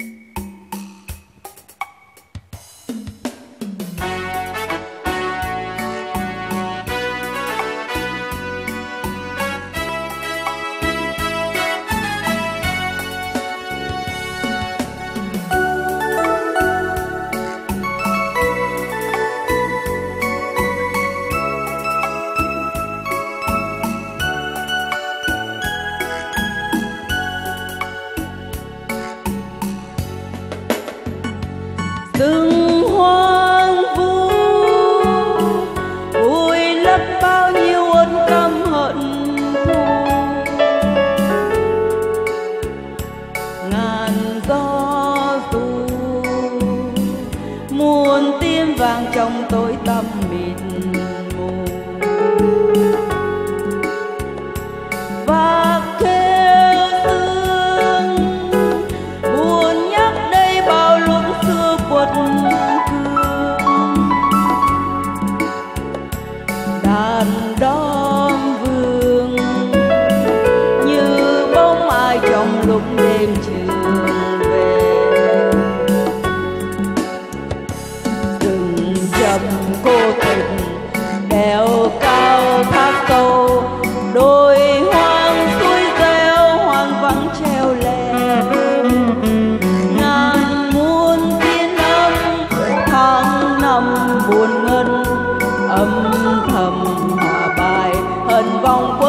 you đang trong tối tâm mịt mù. Và kêu thương buồn nhắc đây bao lúc xưa quật cường. Đàn đó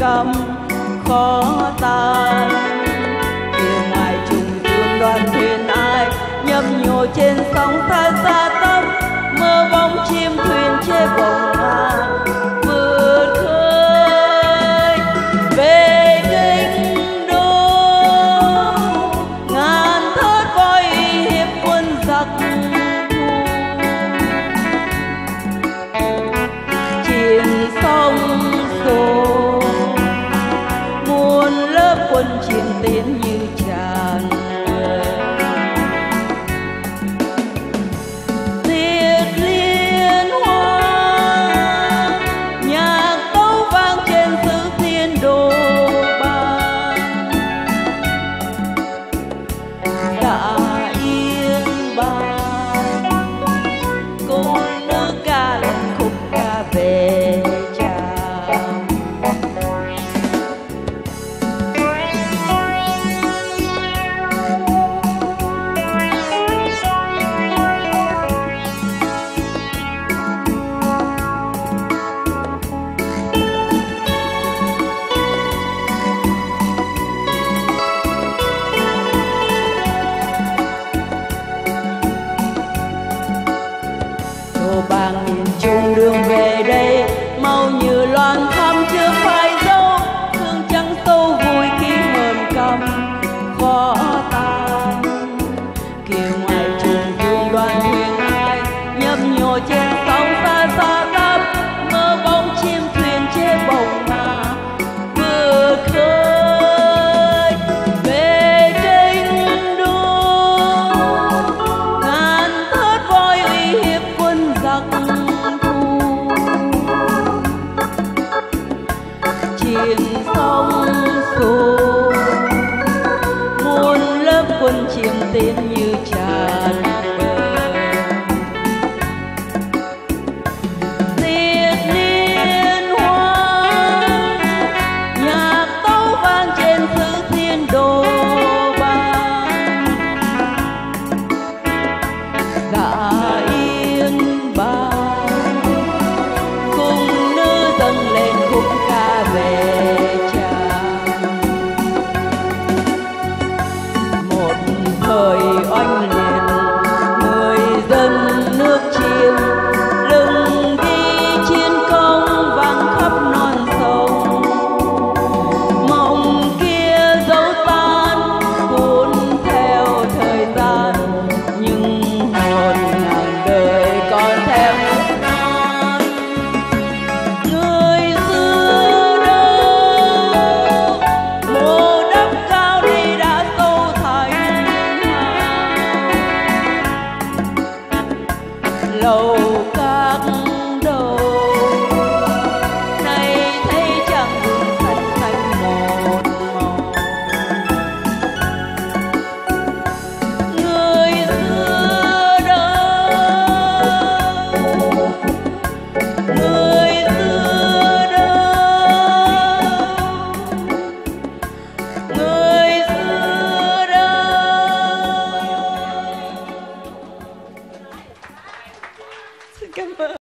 cầm khó tan Yêu ngoài trùng tương đoàn thuyền ai, Nhấp nhô trên sóng xa xa tâm Mơ bóng chim thuyền chê bồng ngang Vượt khơi. Về kinh đô, Ngàn thớt voi hiệp quân giặc người oanh low.